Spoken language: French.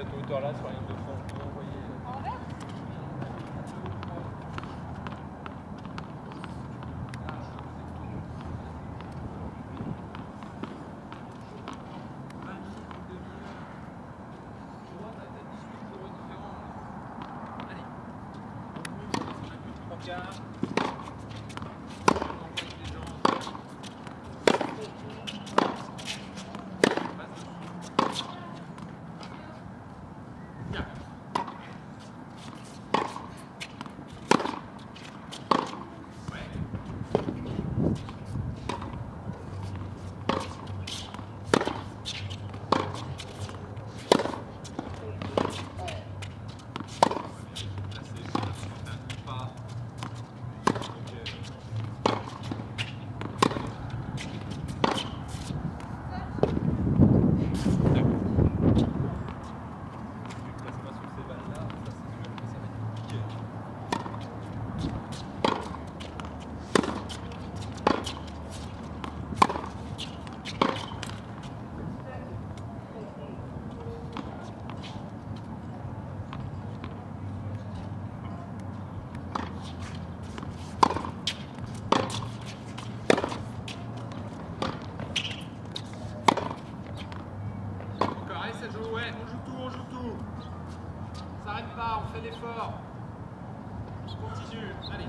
hauteur-là sur la ligne de fond. Vous voyez. 야. Joue, ouais, on joue tout, on joue tout. Ça s'arrête pas, on fait l'effort. On continue, allez.